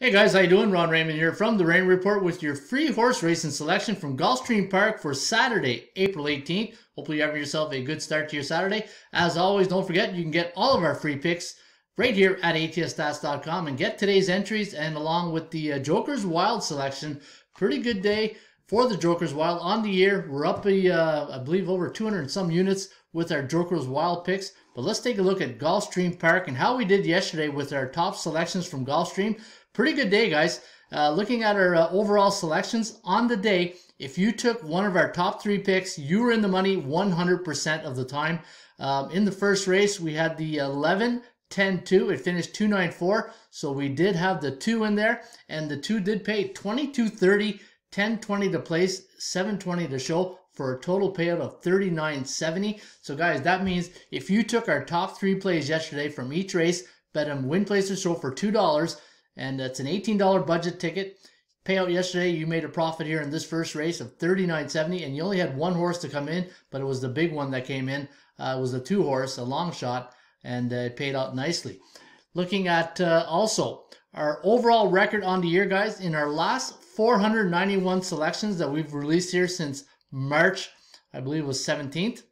Hey guys, how you doing? Ron Raymond here from the Raymond Report with your free horse racing selection from Gulfstream Park for Saturday, April 18th. Hopefully you have yourself a good start to your Saturday. As always, don't forget you can get all of our free picks right here at atsstats.com and get today's entries and along with the uh, Joker's Wild selection. Pretty good day for the Joker's Wild on the year. We're up, a, uh, I believe, over 200 and some units with our Joker's Wild picks. But let's take a look at Gulfstream Park and how we did yesterday with our top selections from Gulfstream. Pretty good day, guys. Uh, looking at our uh, overall selections on the day, if you took one of our top three picks, you were in the money 100% of the time. Um, in the first race, we had the 11 10 2. It finished 294. So we did have the two in there, and the two did pay 22 30, 10 20 to place, 720 to show for a total payout of 39.70. So guys, that means if you took our top three plays yesterday from each race, bet them win, place, or show for $2, and that's an $18 budget ticket. Payout yesterday, you made a profit here in this first race of $39.70, and you only had one horse to come in, but it was the big one that came in. Uh, it was a two horse, a long shot, and uh, it paid out nicely. Looking at uh, also our overall record on the year, guys, in our last 491 selections that we've released here since March, I believe was 17th.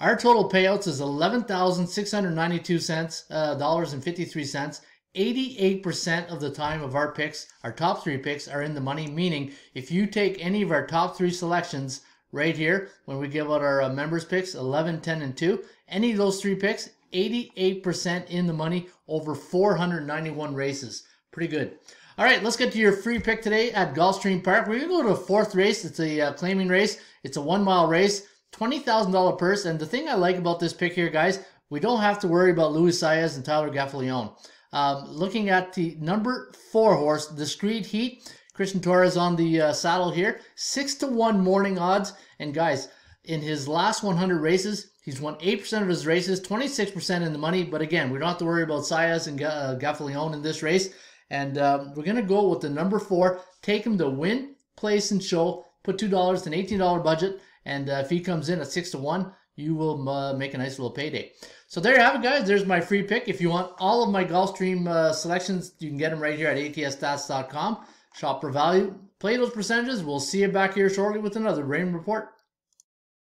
Our total payouts is eleven thousand six hundred ninety-two cents uh, dollars and fifty-three cents, 88% of the time of our picks, our top three picks, are in the money. Meaning, if you take any of our top three selections right here, when we give out our uh, members picks 11, 10, and 2, any of those three picks, 88% in the money over 491 races. Pretty good. All right, let's get to your free pick today at Gulfstream Park. We're going to go to a fourth race. It's a uh, claiming race, it's a one mile race, $20,000 purse. And the thing I like about this pick here, guys, we don't have to worry about Luis Saez and Tyler Gaffalione. Um, looking at the number four horse, Discreet Heat, Christian Torres on the uh, saddle here, six to one morning odds. And guys, in his last 100 races, he's won 8% of his races, 26% in the money. But again, we don't have to worry about Saez and uh, Gaffalione in this race. And um, we're going to go with the number four, take him to win, place, and show. Put $2 an $18 budget. And uh, if he comes in at 6 to 1, you will uh, make a nice little payday. So there you have it, guys. There's my free pick. If you want all of my Gulfstream uh, selections, you can get them right here at atsstats.com. Shop for value. Play those percentages. We'll see you back here shortly with another Raymond Report.